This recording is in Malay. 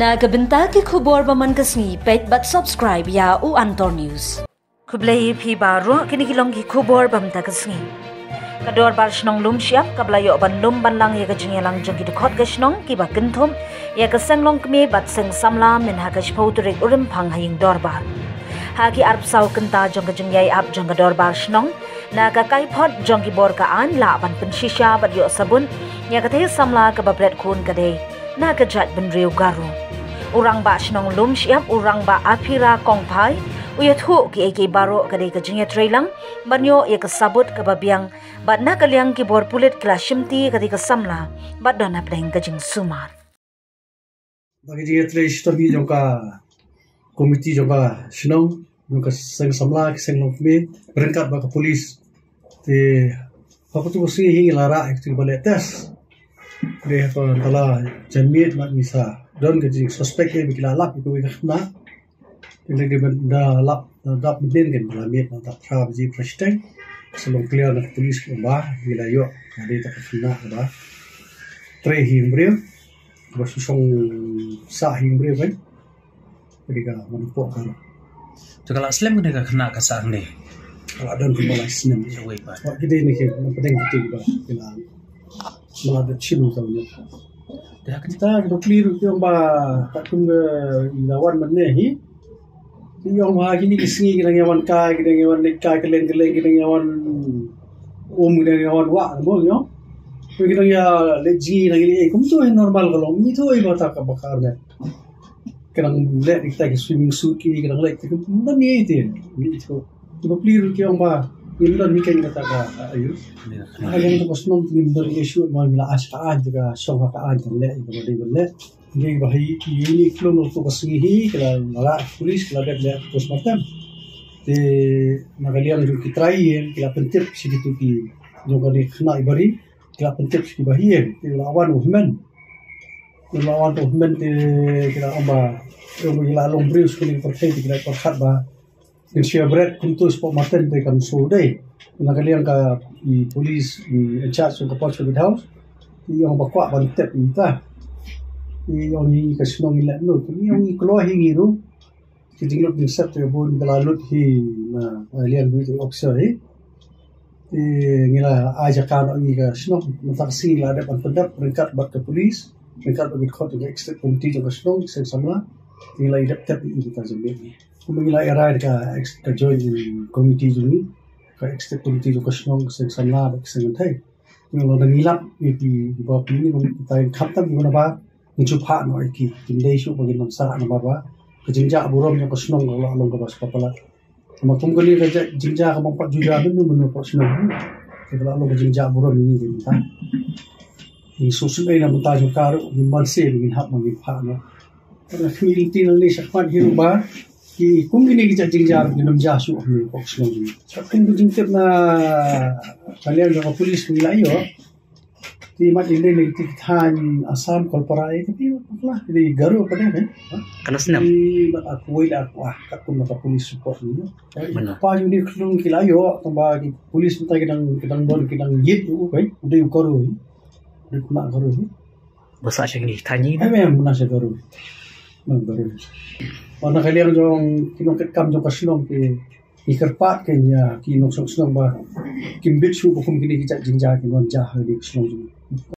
Na kabenta ki khubor baman kasni pet but subscribe ya u Antor News. Kublai pi baru kini ki khubor bam ta kasni. Kador bar shnong lum siap kablayo ban lum ban lang ya kajing lang jong ki khot ga shnong ki ba kenthum ya ka sang long kme bat seng samla min ha ka shpau turik urim phang haying dor bar. Hagi arp sau kenta jong kajing yai ap jong kador bar shnong na ka kai phot jong ki bor ka an la ban pen shisha bat yo sabun ya ka the samla ka ba bret khun ka dei na ka jat ben riu garu. Urang ba shnong lum siap urang ba apira kong pai uya thu ki eke baro ka dei ka jing ya trailang banyo ya ka sabut ka babiang bat na ka liang ki bor pulit kla shimti ka dei ka samla bat dona pleng ka jing sumar. Bagi dia tray story jong ka komiti jong ka shnong jong ka seng samla ki seng long kmi berengkat ba ka polis te apa tu mesti hingi lara tu balik tes dia ko tala jamit mak misa don ke jing suspek ke bikila lap itu ka khna ini dia lap da bin kan bala mit na ta tra ji presteng selong clear na polis ko ba bila yo ada ta khna ba tre himbril bersusung sah himbril kan jadi ka manpo kan. Tu kalau Islam kena kena kasar ni. kalau ada kembali sinem Wei ba. Wah, kita ini ke penting kita juga kita malah ada cilu tahu ya. Dah Kita kita clear itu yang bah tak tunggu ilawan mana hi. Yang bah ini kisni kita ngawan kai kita ngawan kai keleng keleng kita ngawan um kita ngawan wa mo yo. Kita ya leji lagi ni kum tu normal kalau ni tu iba tak bakar ni. Kita lihat kita ke swimming suit ki kita lihat kita mana ni itu. Ni itu. Kita clear itu yang bah ini dah mikir kita ka ayo. Alam tu pasnon nimber isu mo mila askaan juga song ka an le ibo de le ngi ba hi ki ni klon to kasingi hi kala mala pulis kala de le pos matam te nagalian ju ki trai kala pentip si tu ki jo ka ni khna ibari kala pentip si ba hi te lawan uhman te lawan in share bread kuntu spot maten te kan so dai nagalian ka i polis i of the Porch of the House i yung bakwa ban tep i ta i yung i ka sinong ila no i yung i klo hi ngiru ki dinglok din sep te bon dala lut hi na alian bu te oksa hi i ngila aja kan i ka sinong matak si la de ban pendap ringkat bat ke polis ringkat bat khot ke extra committee jo ka sinong sen samla ngila i dep tep i ta jembe kuma ngila i ride ka ka join committee jo ni. Ka extra jo ka sinong sen samla ba sen thai. Yung lo nangilap ni di di ba pini kung tayo kapta mo na ba ni chupa no iki tinday shu pag inang sa na ba ba ka jingja aburom yung kasunong lo along ka ba sa papala ma kung gali ka jingja ka mong pagjuja nun nun nun po sunong ka ba along ka jingja aburom ni din ta ni susun ay na munta yung karo ni manse ni hap mo ni pa no kana community nang ni sa kwan hiru ba ki kung gini kita jingja ni nam ja su ni sunong ni. Sa kin jingtip na kalian yung polis ni layo di mat ini ni ti than asam kolparai tapi lah di garu apa deh kan Kalau senam. di mat aku wai lah kat pun mata polis support ni pa yung ni klung kilayo tamba ki polis mata kidang kidang don kidang yit u kai udah yu garu udah kuna garu Besar macam ni. Tanya. Ai mem na garu garu Wana kalian jong kinong kam jong kasilong ki ikarpat kanya kinong sok silong ba kimbit shu ko kum kini kijak jinja kinon jah di silong